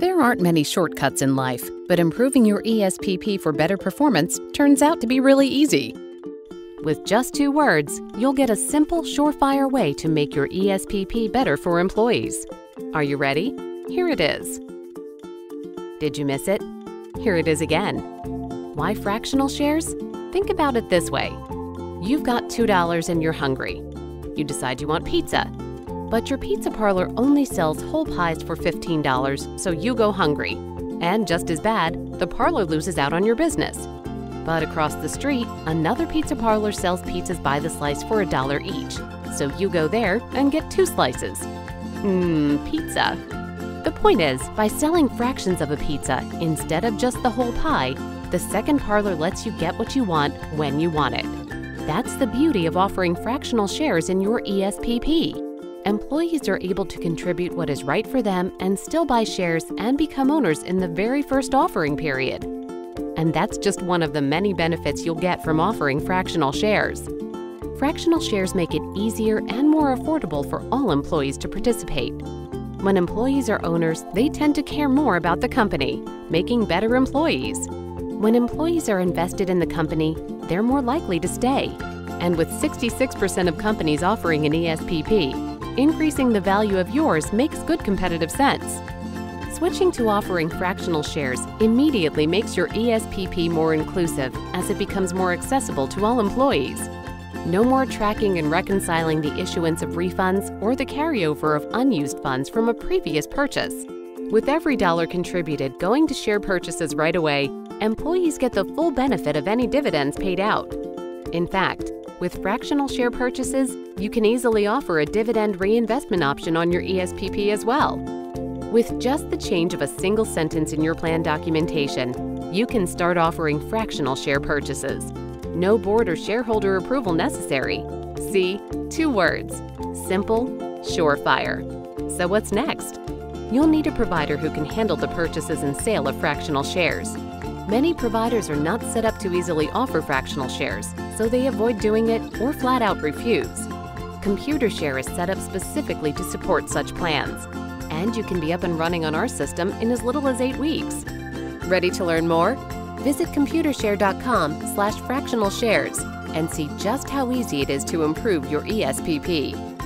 There aren't many shortcuts in life, but improving your ESPP for better performance turns out to be really easy. With just two words, you'll get a simple, surefire way to make your ESPP better for employees. Are you ready? Here it is. Did you miss it? Here it is again. Why fractional shares? Think about it this way. You've got $2 and you're hungry. You decide you want pizza, but your pizza parlor only sells whole pies for $15, so you go hungry. And just as bad, the parlor loses out on your business. But across the street, another pizza parlor sells pizzas by the slice for a dollar each, so you go there and get two slices. Mmm, pizza. The point is, by selling fractions of a pizza instead of just the whole pie, the second parlor lets you get what you want when you want it. That's the beauty of offering fractional shares in your ESPP employees are able to contribute what is right for them and still buy shares and become owners in the very first offering period. And that's just one of the many benefits you'll get from offering fractional shares. Fractional shares make it easier and more affordable for all employees to participate. When employees are owners, they tend to care more about the company, making better employees. When employees are invested in the company, they're more likely to stay. And with 66% of companies offering an ESPP, increasing the value of yours makes good competitive sense. Switching to offering fractional shares immediately makes your ESPP more inclusive as it becomes more accessible to all employees. No more tracking and reconciling the issuance of refunds or the carryover of unused funds from a previous purchase. With every dollar contributed going to share purchases right away, employees get the full benefit of any dividends paid out. In fact, with fractional share purchases, you can easily offer a dividend reinvestment option on your ESPP as well. With just the change of a single sentence in your plan documentation, you can start offering fractional share purchases. No board or shareholder approval necessary. See, two words simple, surefire. So, what's next? You'll need a provider who can handle the purchases and sale of fractional shares. Many providers are not set up to easily offer fractional shares, so they avoid doing it or flat out refuse. ComputerShare is set up specifically to support such plans, and you can be up and running on our system in as little as eight weeks. Ready to learn more? Visit computershare.com slash fractional shares and see just how easy it is to improve your ESPP.